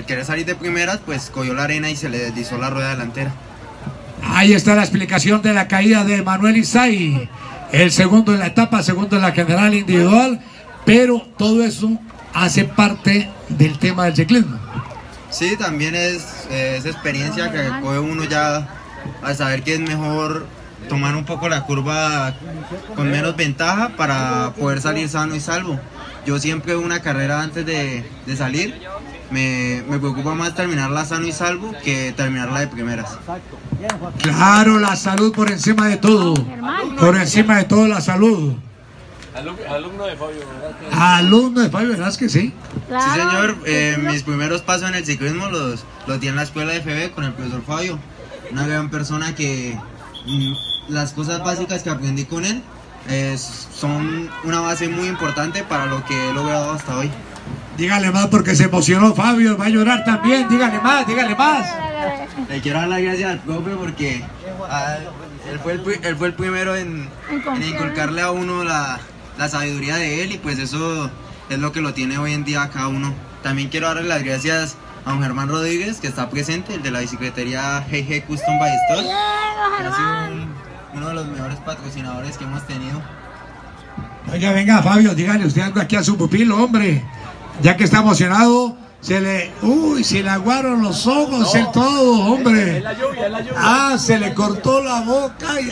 al querer salir de primeras, pues cogió la arena y se le deslizó la rueda delantera. Ahí está la explicación de la caída de Manuel Isai. El segundo en la etapa, segundo en la general individual, pero todo eso hace parte del tema del ciclismo. Sí, también es, eh, es experiencia que coge uno ya a saber que es mejor tomar un poco la curva con menos ventaja para poder salir sano y salvo. Yo siempre una carrera antes de, de salir me, me preocupa más terminarla sano y salvo que terminarla de primeras. Claro, la salud por encima de todo. Por encima de todo la salud. Alumno de Fabio, ¿verdad? Alumno de Fabio Velázquez, sí. Sí, señor. Eh, mis primeros pasos en el ciclismo los, los di en la escuela de FB con el profesor Fabio. Una gran persona que mm, las cosas básicas que aprendí con él son una base muy importante para lo que he logrado hasta hoy. Dígale más porque se emocionó Fabio, va a llorar también. Dígale más, dígale más. Le quiero dar las gracias al profe porque ah, él, fue el, él fue el primero en, en inculcarle a uno la, la sabiduría de él y pues eso es lo que lo tiene hoy en día cada uno. También quiero darle las gracias a don Germán Rodríguez que está presente, el de la bicicletería GG Custom Ballester, los mejores patrocinadores que hemos tenido. Oiga, venga, Fabio, dígale usted algo aquí a su pupilo, hombre. Ya que está emocionado, se le. Uy, se le aguaron los ojos, el todo, hombre. Es la lluvia, es la lluvia. Ah, se le cortó la boca y.